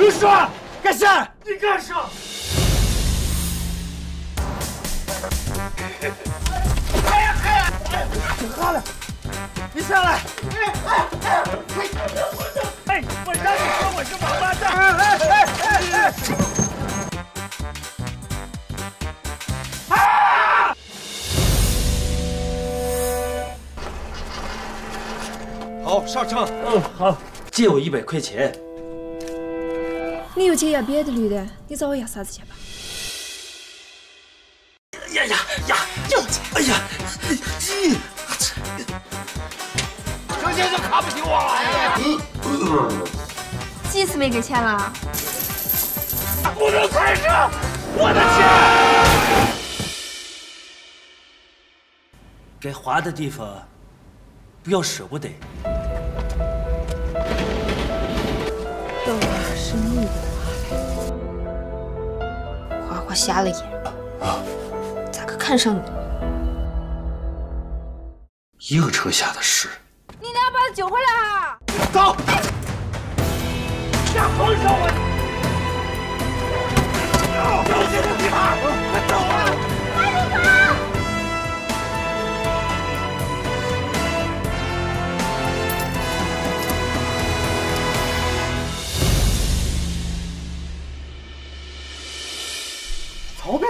你说干啥？你干啥？好了，你下来。哎，我让你说我是王八蛋。哎哎哎哎！啊！好，上车。嗯，好。借我一百块钱。你有钱要别的女的，你找我要啥子钱吧？呀呀呀！有钱！哎呀，急！这钱就看不起我了。几次没给钱了？不能开车！我的钱！该花的地方不要舍不得。豆儿是你的花花瞎了眼，咋个看上你？一个车下的事。你俩把他救回来啊！走！别碰上我！逃兵